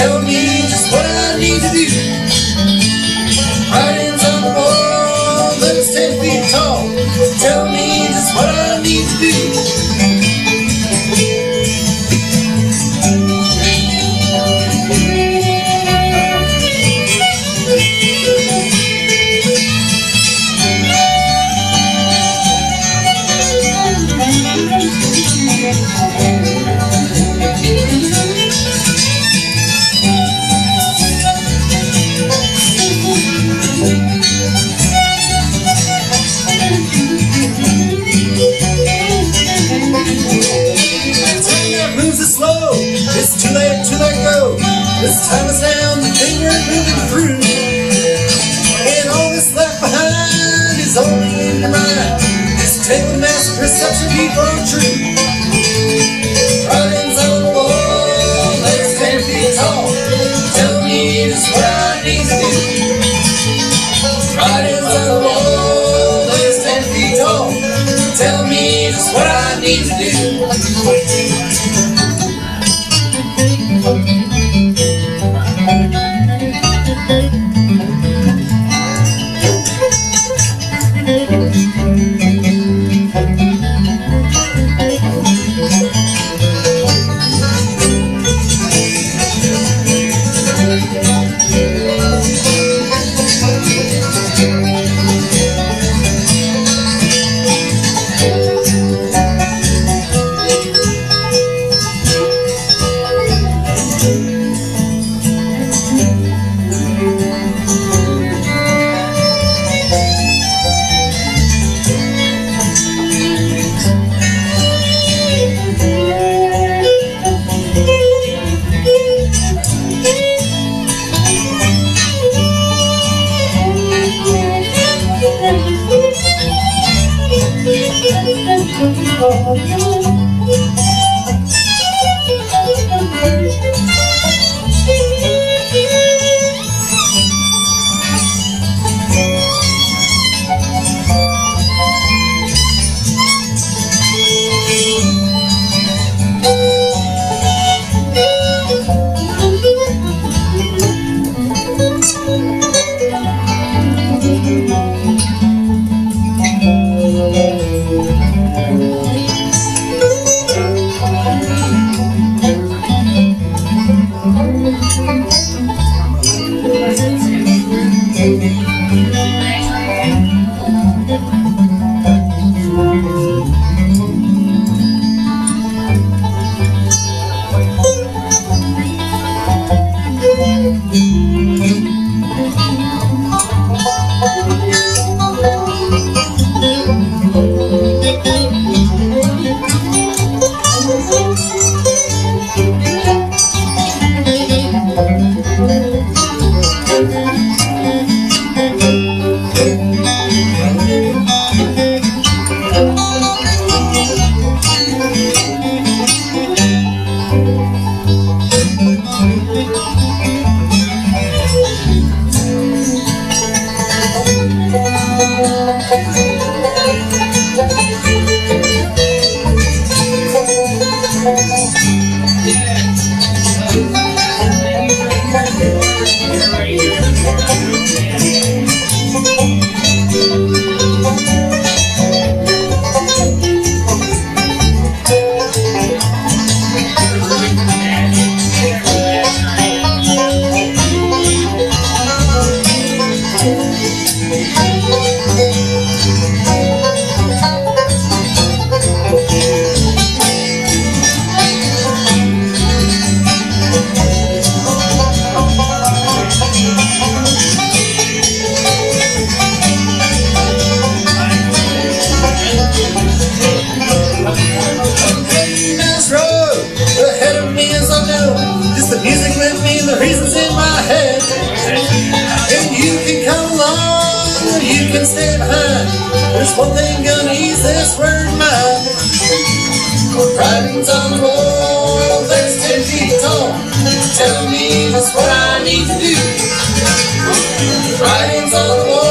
Tell me just what I need to do. Writings on the wall, that's ten feet tall. Tell me just what I need to do. This time is down, the thing we're moving through. And all that's left behind is only in your mind. This table mass perception before true. Writings on the wall, that's ten feet tall. Tell me just what I need to do. Writings on the wall, that's ten feet tall. Tell me just what I need to do. good. Oh, This being so new. Just the music with me, the reasons in my head. And you can come along, or you can stay behind. There's one thing gonna ease this word mind. Writing's on the wall, there's ten feet tall. Tell me just what I need to do. Writing's on the wall.